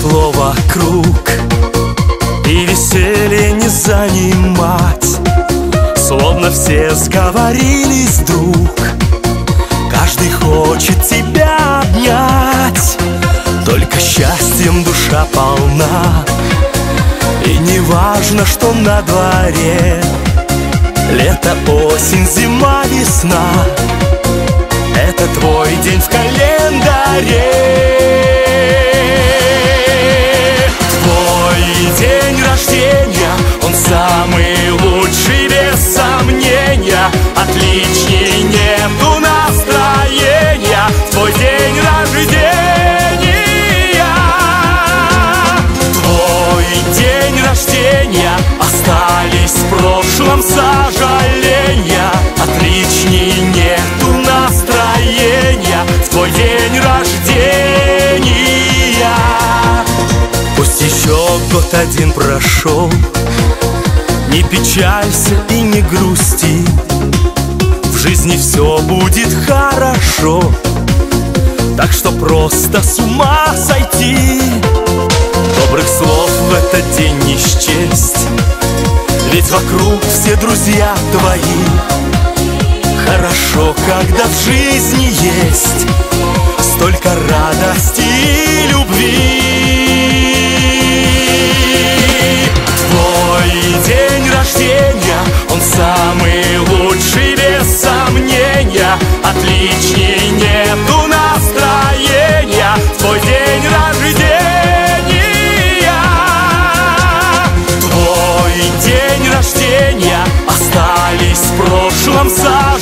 вокруг И веселье не занимать. Словно все сговорились вдруг. Каждый хочет тебя обнять. Только счастьем душа полна. И не важно, что на дворе. Лето, осень, зима, весна. Это твой день в календаре рождения Остались в прошлом сожаления. Отличней нету настроения В твой день рождения. Пусть еще год один прошел Не печалься и не грусти. В жизни все будет хорошо Так что просто с ума сойти. Добрых слов в этот день не счесть Ведь вокруг все друзья твои. Хорошо, когда в жизни есть Столько радости и любви Твой день